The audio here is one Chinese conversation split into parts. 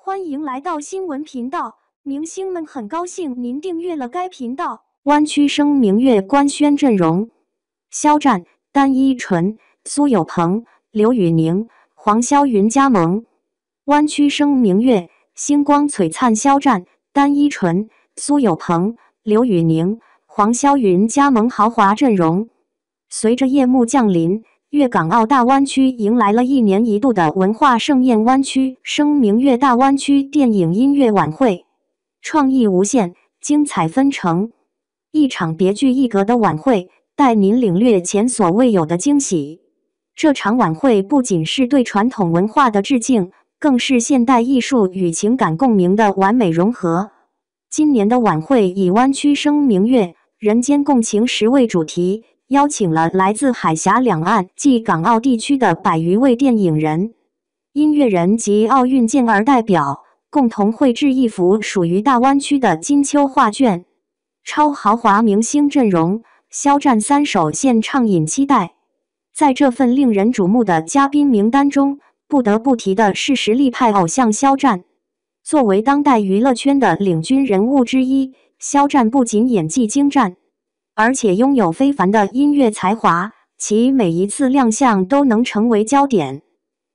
欢迎来到新闻频道，明星们很高兴您订阅了该频道。湾区生明月官宣阵容：肖战、单依纯、苏有朋、刘宇宁、黄霄云加盟。湾区生明月，星光璀璨，肖战、单依纯、苏有朋、刘宇宁、黄霄云加盟豪华阵容。随着夜幕降临。粤港澳大湾区迎来了一年一度的文化盛宴——湾区声明月大湾区电影音乐晚会，创意无限，精彩纷呈。一场别具一格的晚会，带您领略前所未有的惊喜。这场晚会不仅是对传统文化的致敬，更是现代艺术与情感共鸣的完美融合。今年的晚会以“湾区声明月，人间共情十”为主题。邀请了来自海峡两岸及港澳地区的百余位电影人、音乐人及奥运健儿代表，共同绘制一幅属于大湾区的金秋画卷。超豪华明星阵容，肖战三首现唱引期待。在这份令人瞩目的嘉宾名单中，不得不提的是实力派偶像肖战。作为当代娱乐圈的领军人物之一，肖战不仅演技精湛。而且拥有非凡的音乐才华，其每一次亮相都能成为焦点。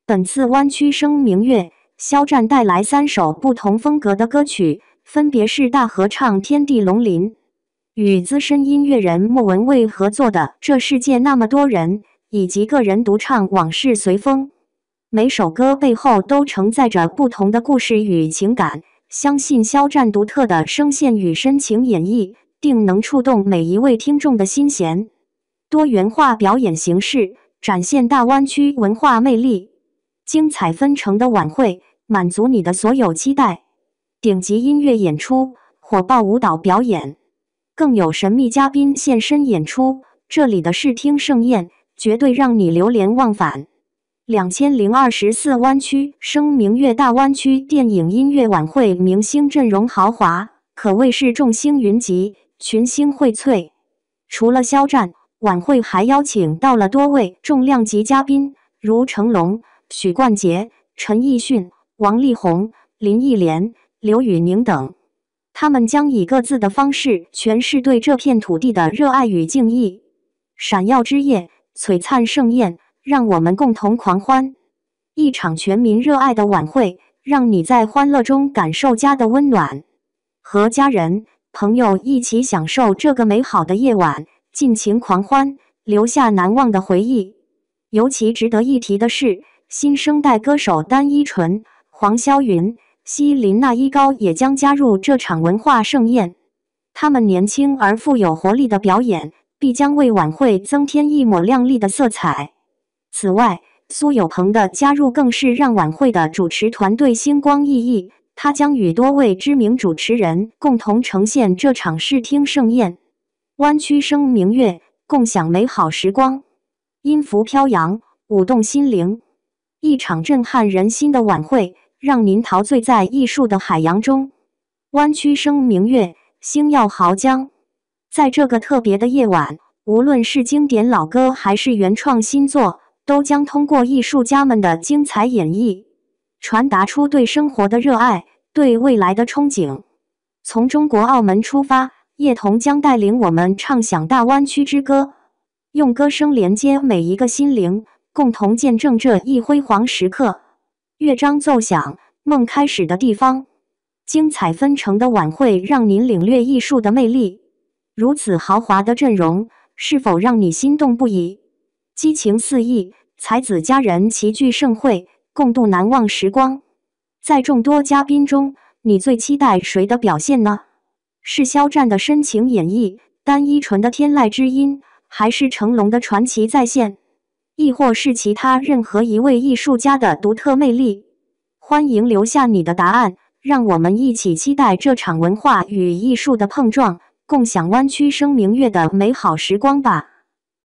本次弯曲声明月，肖战带来三首不同风格的歌曲，分别是大合唱《天地龙鳞》，与资深音乐人莫文蔚合作的《这世界那么多人》，以及个人独唱《往事随风》。每首歌背后都承载着不同的故事与情感，相信肖战独特的声线与深情演绎。定能触动每一位听众的心弦。多元化表演形式展现大湾区文化魅力，精彩纷呈的晚会满足你的所有期待。顶级音乐演出，火爆舞蹈表演，更有神秘嘉宾现身演出。这里的视听盛宴绝对让你流连忘返。两千零二十四湾区声明月大湾区电影音乐晚会明星阵容豪华，可谓是众星云集。群星荟萃，除了肖战，晚会还邀请到了多位重量级嘉宾，如成龙、许冠杰、陈奕迅、王力宏、林忆莲、刘宇宁等。他们将以各自的方式诠释对这片土地的热爱与敬意。闪耀之夜，璀璨盛宴，让我们共同狂欢！一场全民热爱的晚会，让你在欢乐中感受家的温暖，和家人。朋友一起享受这个美好的夜晚，尽情狂欢，留下难忘的回忆。尤其值得一提的是，新生代歌手单依纯、黄霄云、希林娜依高也将加入这场文化盛宴。他们年轻而富有活力的表演，必将为晚会增添一抹亮丽的色彩。此外，苏有朋的加入更是让晚会的主持团队星光熠熠。他将与多位知名主持人共同呈现这场视听盛宴，弯曲声明月，共享美好时光，音符飘扬，舞动心灵，一场震撼人心的晚会，让您陶醉在艺术的海洋中。弯曲声明月，星耀濠江，在这个特别的夜晚，无论是经典老歌还是原创新作，都将通过艺术家们的精彩演绎。传达出对生活的热爱，对未来的憧憬。从中国澳门出发，叶童将带领我们唱响大湾区之歌，用歌声连接每一个心灵，共同见证这一辉煌时刻。乐章奏响，梦开始的地方。精彩纷呈的晚会，让您领略艺术的魅力。如此豪华的阵容，是否让你心动不已？激情四溢，才子佳人齐聚盛会。共度难忘时光，在众多嘉宾中，你最期待谁的表现呢？是肖战的深情演绎，单依纯的天籁之音，还是成龙的传奇再现？亦或是其他任何一位艺术家的独特魅力？欢迎留下你的答案，让我们一起期待这场文化与艺术的碰撞，共享弯曲声明月的美好时光吧。